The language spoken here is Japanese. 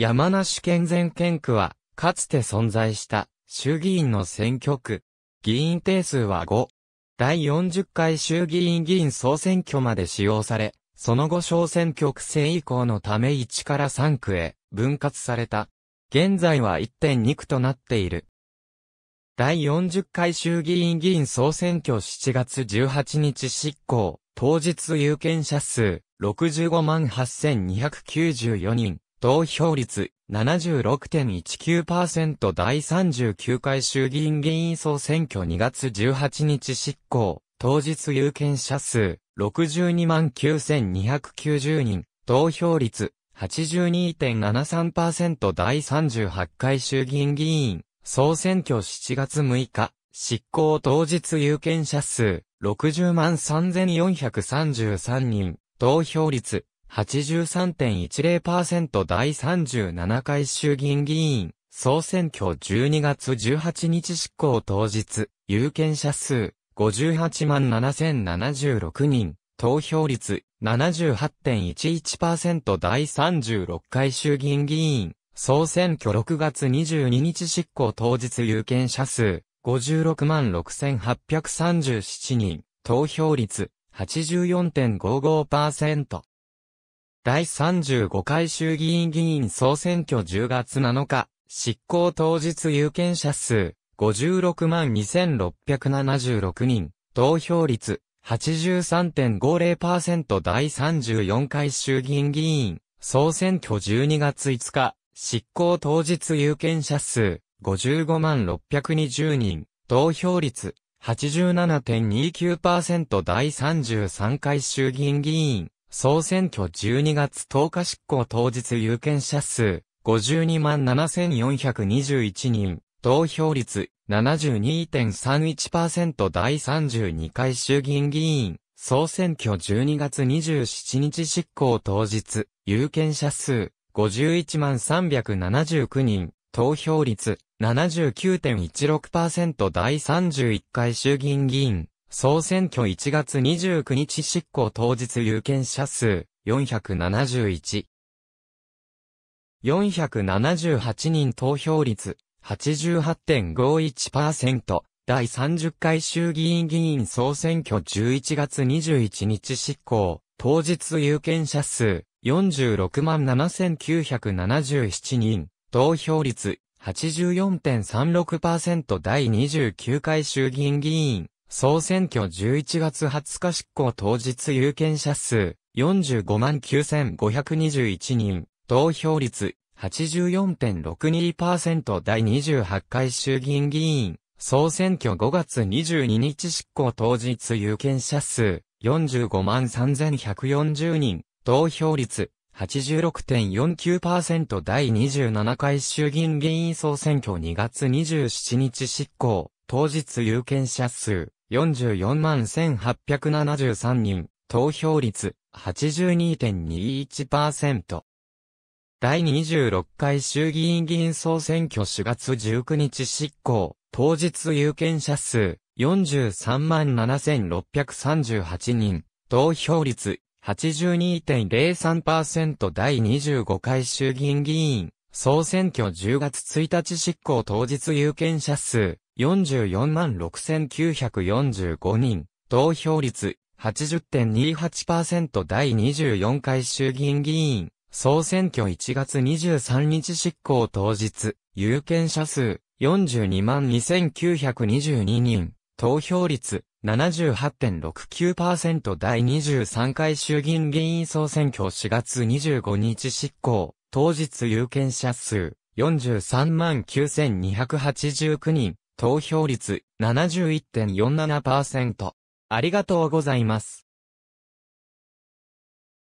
山梨県全県区は、かつて存在した衆議院の選挙区。議員定数は5。第40回衆議院議員総選挙まで使用され、その後小選挙区制以降のため1から3区へ分割された。現在は1.2区となっている。第40回衆議院議員総選挙7月18日執行、当日有権者数65万8294人、投票率76.19%第39回衆議院議員総選挙2月18日執行、当日有権者数62万9290人、投票率82.73%第38回衆議院議員。総選挙7月6日、執行当日有権者数、60万3433人、投票率、83.10%第37回衆議院議員、総選挙12月18日執行当日、有権者数、58万7076人、投票率、78.11%第36回衆議院議員、総選挙6月22日執行当日有権者数56万6837人、投票率84.55%。第35回衆議院議員総選挙10月7日、執行当日有権者数56万2676人、投票率83.50%第34回衆議院議員総選挙12月5日、執行当日有権者数55万620人、投票率87.29%第33回衆議院議員、総選挙12月10日執行当日有権者数52万7421人、投票率72.31%第32回衆議院議員、総選挙12月27日執行当日、有権者数51万379人、投票率79.16%第31回衆議院議員、総選挙1月29日執行当日有権者数471。478人投票率88.51%第30回衆議院議員総選挙11月21日執行。当日有権者数46万7977人、投票率84.36%第29回衆議院議員、総選挙11月20日執行当日有権者数45万9521人、投票率84.62%第28回衆議院議員、総選挙5月22日執行当日有権者数45万3140人、投票率86.49%第27回衆議院議員。総選挙2月27日執行、当日有権者数44万1873人、投票率82.21%。第26回衆議院議員総選挙4月19日執行、当日有権者数43万7638人、投票率82.03%第25回衆議院議員、総選挙10月1日執行当日有権者数446,945人、投票率80.28%第24回衆議院議員、総選挙1月23日執行当日、有権者数。422922人、投票率78.69%第23回衆議院議員。総選挙4月25日執行、当日有権者数。439289人、投票率71.47%。ありがとうございます。